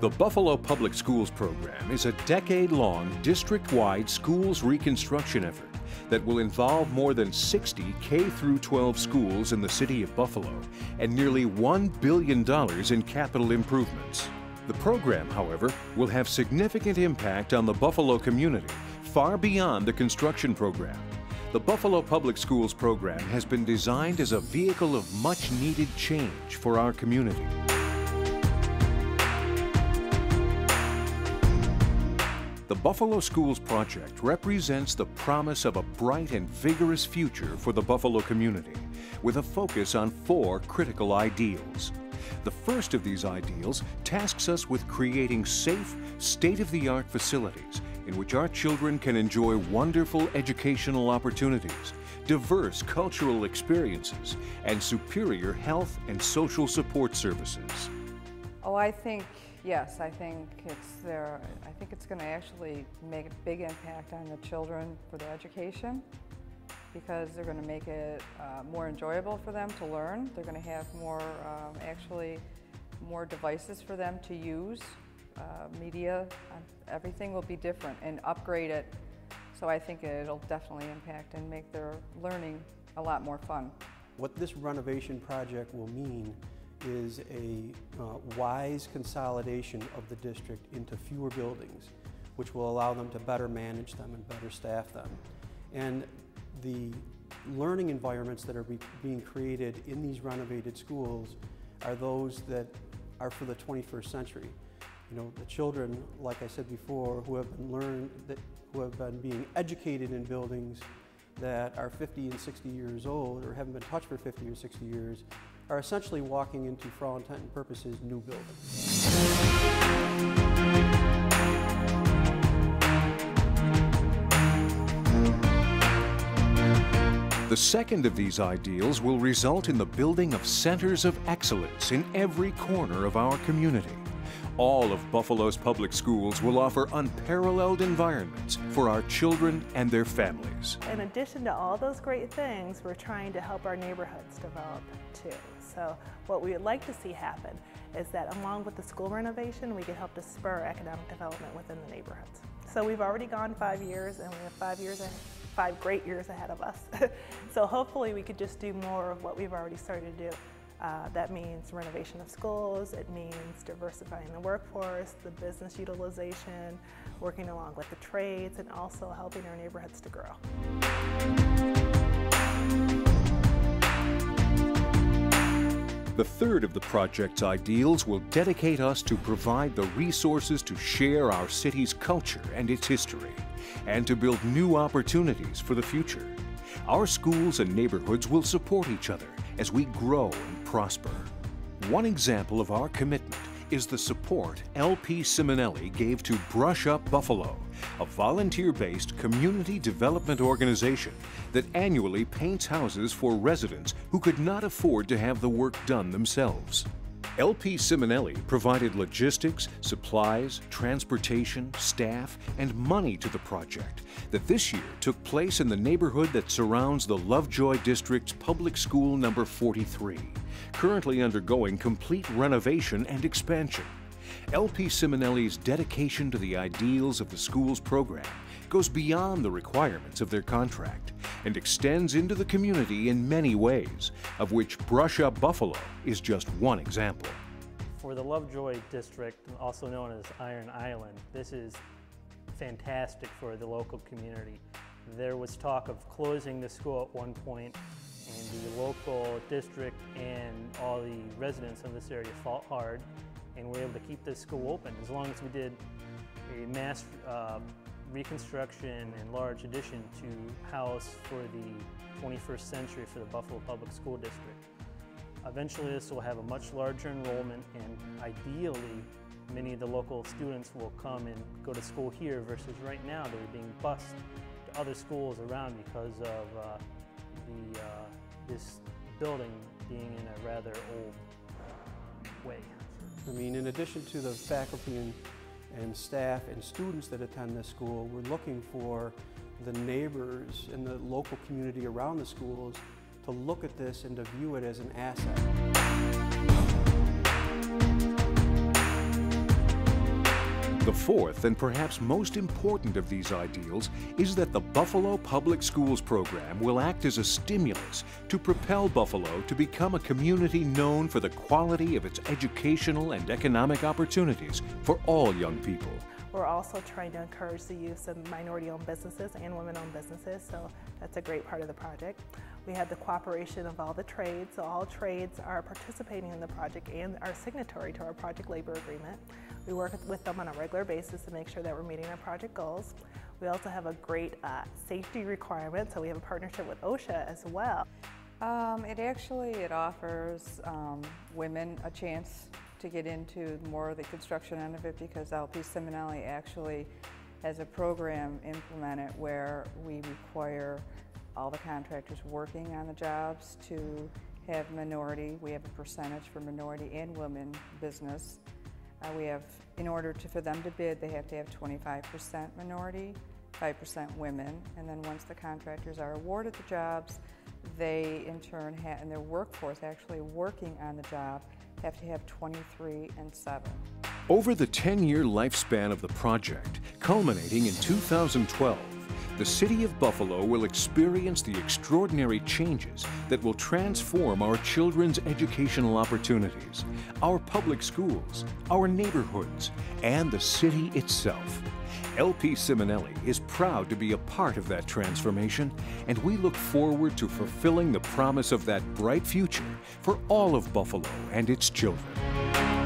The Buffalo Public Schools program is a decade-long district-wide schools reconstruction effort that will involve more than 60 K through 12 schools in the city of Buffalo and nearly $1 billion in capital improvements. The program, however, will have significant impact on the Buffalo community far beyond the construction program. The Buffalo Public Schools program has been designed as a vehicle of much needed change for our community. The Buffalo Schools Project represents the promise of a bright and vigorous future for the Buffalo community, with a focus on four critical ideals. The first of these ideals tasks us with creating safe, state-of-the-art facilities in which our children can enjoy wonderful educational opportunities, diverse cultural experiences, and superior health and social support services. Oh, I think, yes, I think it's there. I think it's going to actually make a big impact on the children for their education because they're going to make it uh, more enjoyable for them to learn. They're going to have more, um, actually, more devices for them to use uh, media, um, everything will be different and upgrade it. So I think it'll definitely impact and make their learning a lot more fun. What this renovation project will mean is a uh, wise consolidation of the district into fewer buildings, which will allow them to better manage them and better staff them. And the learning environments that are be being created in these renovated schools are those that are for the 21st century you know, the children, like I said before, who have been learned, that, who have been being educated in buildings that are 50 and 60 years old or haven't been touched for 50 or 60 years, are essentially walking into, for all intent and purposes, new buildings. The second of these ideals will result in the building of centers of excellence in every corner of our community all of Buffalo's public schools will offer unparalleled environments for our children and their families. In addition to all those great things, we're trying to help our neighborhoods develop too. So what we would like to see happen is that along with the school renovation, we could help to spur economic development within the neighborhoods. So we've already gone five years and we have five years five great years ahead of us. so hopefully we could just do more of what we've already started to do. Uh, that means renovation of schools, it means diversifying the workforce, the business utilization, working along with the trades, and also helping our neighborhoods to grow. The third of the project's ideals will dedicate us to provide the resources to share our city's culture and its history, and to build new opportunities for the future. Our schools and neighborhoods will support each other as we grow and prosper. One example of our commitment is the support LP Ciminelli gave to Brush Up Buffalo, a volunteer-based community development organization that annually paints houses for residents who could not afford to have the work done themselves. LP Ciminelli provided logistics, supplies, transportation, staff, and money to the project that this year took place in the neighborhood that surrounds the Lovejoy District's Public School number 43, currently undergoing complete renovation and expansion. LP Ciminelli's dedication to the ideals of the school's program goes beyond the requirements of their contract and extends into the community in many ways, of which Brush Up Buffalo is just one example. For the Lovejoy District, also known as Iron Island, this is fantastic for the local community. There was talk of closing the school at one point and the local district and all the residents of this area fought hard and we were able to keep this school open as long as we did a mass uh, reconstruction and large addition to house for the 21st century for the Buffalo Public School District. Eventually this will have a much larger enrollment and ideally many of the local students will come and go to school here versus right now they're being bused to other schools around because of uh, the, uh, this building being in a rather old way. I mean, in addition to the faculty and and staff and students that attend this school. We're looking for the neighbors and the local community around the schools to look at this and to view it as an asset. The fourth and perhaps most important of these ideals is that the Buffalo Public Schools program will act as a stimulus to propel Buffalo to become a community known for the quality of its educational and economic opportunities for all young people. We're also trying to encourage the use of minority-owned businesses and women-owned businesses, so that's a great part of the project. We have the cooperation of all the trades, so all trades are participating in the project and are signatory to our project labor agreement. We work with them on a regular basis to make sure that we're meeting our project goals. We also have a great uh, safety requirement, so we have a partnership with OSHA as well. Um, it actually, it offers um, women a chance to get into more of the construction end of it because LP Ciminelli actually has a program implemented where we require all the contractors working on the jobs to have minority. We have a percentage for minority and women business. Uh, we have, in order to, for them to bid, they have to have 25% minority, 5% women, and then once the contractors are awarded the jobs, they in turn have, and their workforce actually working on the job have to have 23 and 7. Over the 10-year lifespan of the project, culminating in 2012, the City of Buffalo will experience the extraordinary changes that will transform our children's educational opportunities, our public schools, our neighborhoods, and the city itself. LP Ciminelli is proud to be a part of that transformation, and we look forward to fulfilling the promise of that bright future for all of Buffalo and its children.